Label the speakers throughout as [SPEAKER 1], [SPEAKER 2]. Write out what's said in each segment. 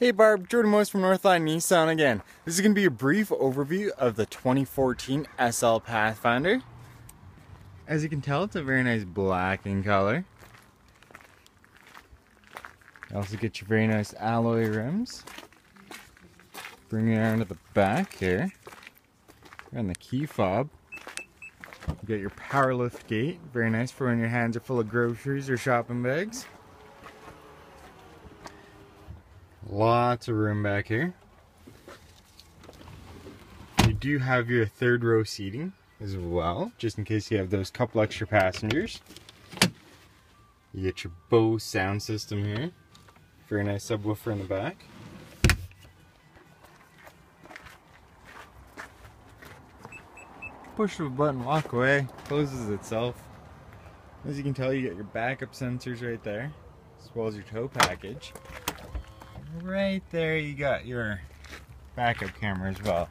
[SPEAKER 1] Hey Barb, Jordan Moise from Northland Nissan again. This is going to be a brief overview of the 2014 SL Pathfinder. As you can tell, it's a very nice black in color. You also get your very nice alloy rims. Bring it around to the back here. And the key fob. You get your power lift gate, very nice for when your hands are full of groceries or shopping bags. Lots of room back here. You do have your third row seating as well, just in case you have those couple extra passengers. You get your Bose sound system here. Very nice subwoofer in the back. Push of a button, walk away, closes itself. As you can tell, you get your backup sensors right there, as well as your tow package right there you got your backup camera as well.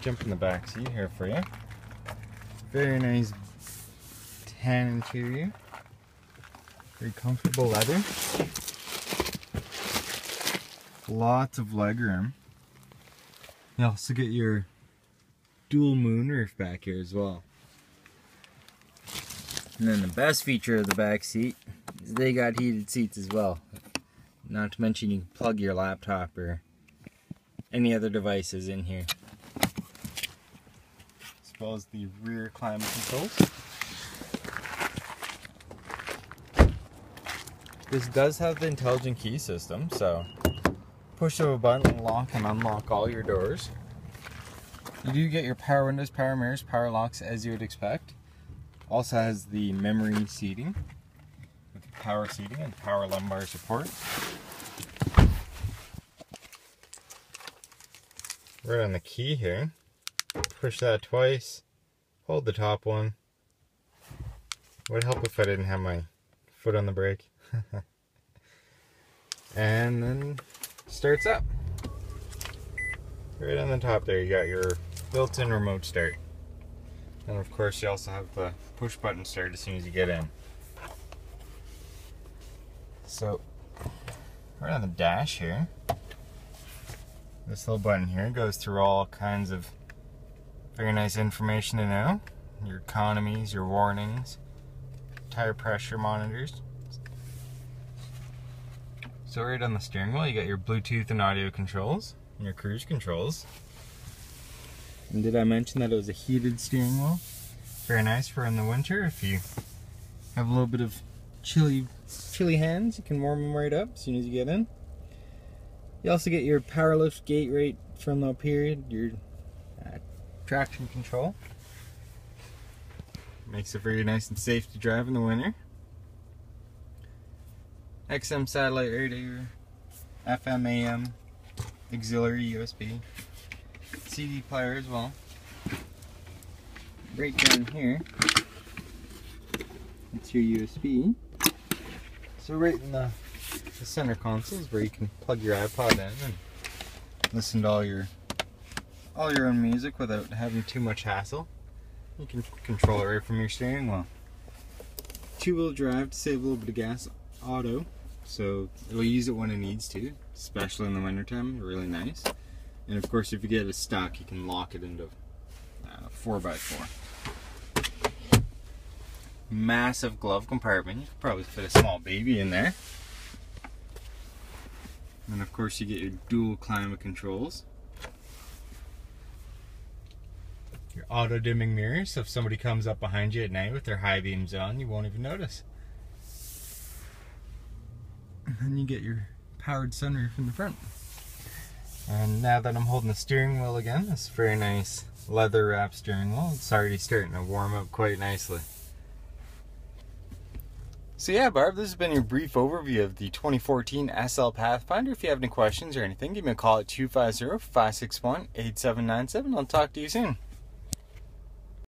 [SPEAKER 1] Jump in the back seat here for you. Very nice tan interior. Very comfortable leather. Lots of legroom. You also get your dual moonroof back here as well. And then the best feature of the back seat is they got heated seats as well. Not to mention you can plug your laptop or any other devices in here. As well as the rear climate controls. This does have the intelligent key system, so push of a button, lock and unlock all your doors. You do get your power windows, power mirrors, power locks as you would expect. Also has the memory seating power seating and power lumbar support. Right on the key here. Push that twice. Hold the top one. Would help if I didn't have my foot on the brake. and then starts up. Right on the top there you got your built-in remote start. And of course you also have the push button start as soon as you get in. So right on the dash here, this little button here goes through all kinds of very nice information to know. Your economies, your warnings, tire pressure monitors. So right on the steering wheel you got your Bluetooth and audio controls, and your cruise controls. And did I mention that it was a heated steering wheel? Very nice for in the winter if you have a little bit of chilly chilly hands, you can warm them right up as soon as you get in. You also get your power lift gate right from up here, your uh, traction control. Makes it very nice and safe to drive in the winter. XM satellite radio, FM, AM, auxiliary USB, CD player as well. Right down here, it's your USB. So right in the the center console is where you can plug your iPod in and listen to all your all your own music without having too much hassle. You can control it right from your steering wheel. Two-wheel drive to save a little bit of gas, auto, so it'll use it when it needs to, especially in the wintertime, really nice. And of course, if you get it stuck, you can lock it into uh, 4x4. Massive glove compartment, you could probably fit a small baby in there. And of course you get your dual climate controls. Your auto dimming mirrors, so if somebody comes up behind you at night with their high beams on, you won't even notice. And then you get your powered sunroof in the front. And now that I'm holding the steering wheel again, this very nice leather wrap steering wheel, it's already starting to warm up quite nicely. So yeah, Barb, this has been your brief overview of the 2014 SL Pathfinder. If you have any questions or anything, give me a call at 250-561-8797. I'll talk to you soon.